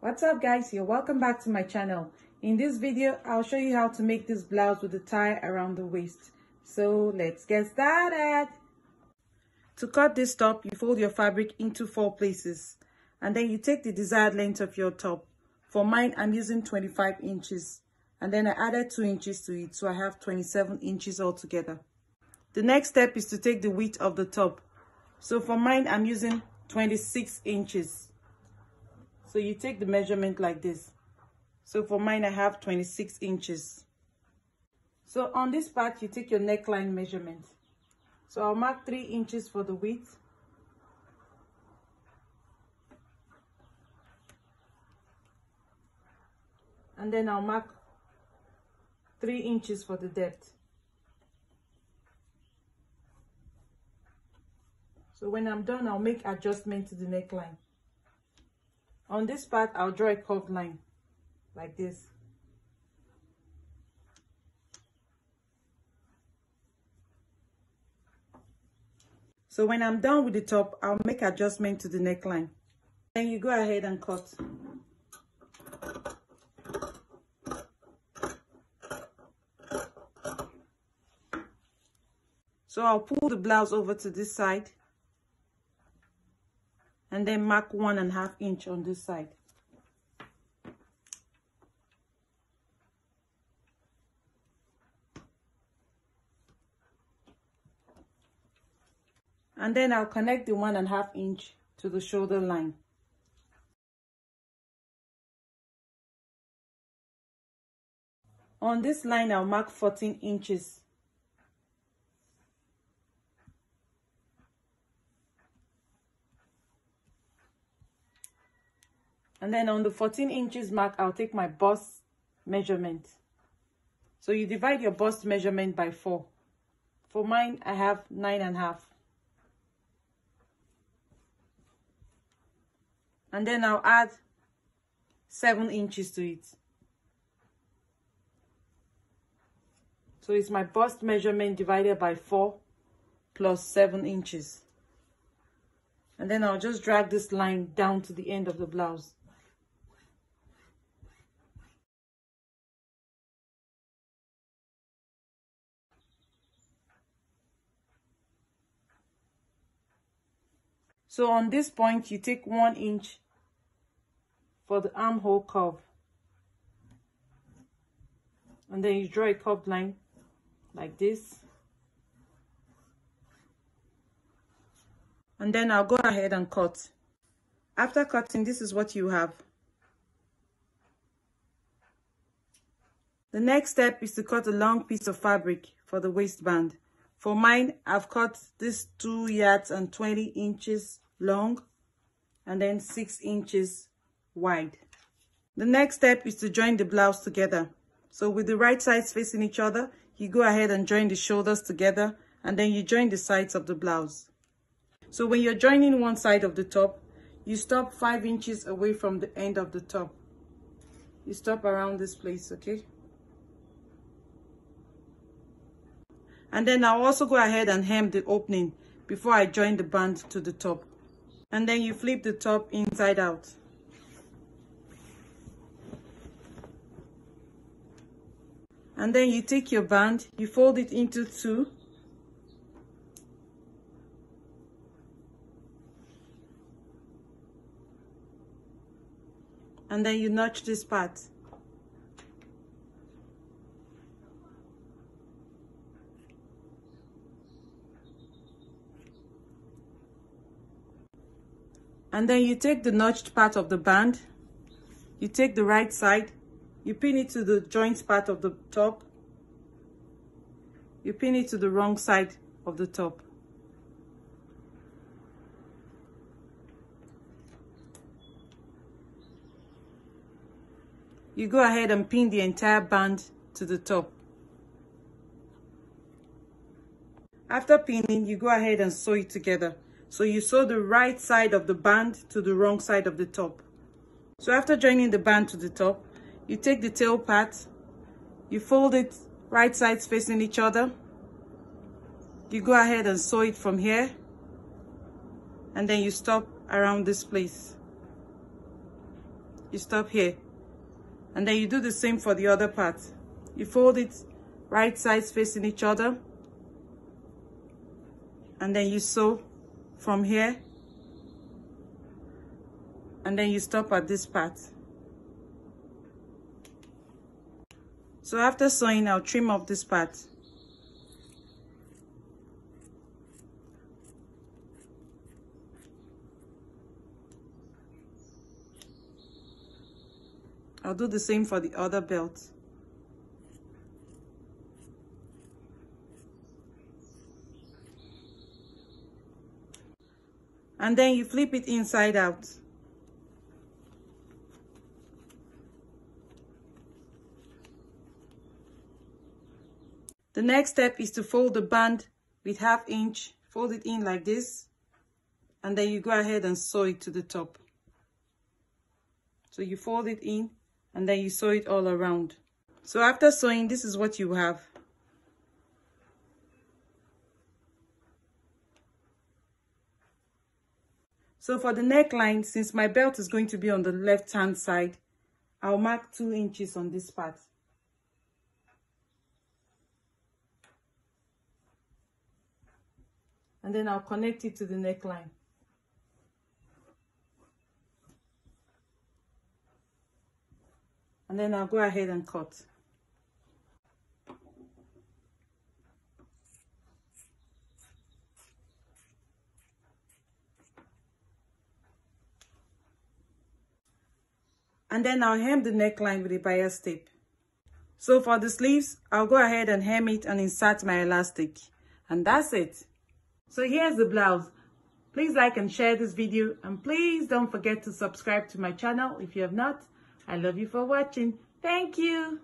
What's up guys here? Welcome back to my channel. In this video, I'll show you how to make this blouse with the tie around the waist. So let's get started. To cut this top, you fold your fabric into four places and then you take the desired length of your top. For mine, I'm using 25 inches and then I added 2 inches to it so I have 27 inches altogether. The next step is to take the width of the top. So for mine, I'm using 26 inches. So you take the measurement like this. So for mine, I have 26 inches. So on this part, you take your neckline measurement. So I'll mark 3 inches for the width. And then I'll mark 3 inches for the depth. So when I'm done, I'll make adjustment to the neckline. On this part, I'll draw a curved line like this. So when I'm done with the top, I'll make adjustment to the neckline. Then you go ahead and cut. So I'll pull the blouse over to this side and then mark one and a half inch on this side. And then I'll connect the one and a half inch to the shoulder line. On this line, I'll mark 14 inches. And then on the 14 inches mark, I'll take my bust measurement. So you divide your bust measurement by four. For mine, I have nine and a half. And then I'll add seven inches to it. So it's my bust measurement divided by four plus seven inches. And then I'll just drag this line down to the end of the blouse. So on this point, you take one inch for the armhole curve. And then you draw a curved line like this. And then I'll go ahead and cut. After cutting, this is what you have. The next step is to cut a long piece of fabric for the waistband. For mine, I've cut this 2 yards and 20 inches long and then six inches wide. The next step is to join the blouse together. So with the right sides facing each other, you go ahead and join the shoulders together and then you join the sides of the blouse. So when you're joining one side of the top, you stop five inches away from the end of the top. You stop around this place, okay? And then I'll also go ahead and hem the opening before I join the band to the top and then you flip the top inside out. And then you take your band you fold it into two. And then you notch this part and then you take the notched part of the band. You take the right side. You pin it to the joint part of the top. You pin it to the wrong side of the top. You go ahead and pin the entire band to the top. After pinning you go ahead and sew it together so you sew the right side of the band to the wrong side of the top. So after joining the band to the top, you take the tail part, you fold it right sides facing each other. You go ahead and sew it from here. And then you stop around this place. You stop here and then you do the same for the other part you fold it right sides facing each other and then you sew from here and then you stop at this part so after sewing I'll trim off this part I'll do the same for the other belt. And then you flip it inside out. The next step is to fold the band with half inch, fold it in like this, and then you go ahead and sew it to the top. So you fold it in and then you sew it all around. So after sewing, this is what you have. So for the neckline, since my belt is going to be on the left hand side, I'll mark two inches on this part. And then I'll connect it to the neckline. and then I'll go ahead and cut. And then I'll hem the neckline with a bias tape. So for the sleeves, I'll go ahead and hem it and insert my elastic. And that's it. So here's the blouse. Please like and share this video and please don't forget to subscribe to my channel if you have not. I love you for watching. Thank you.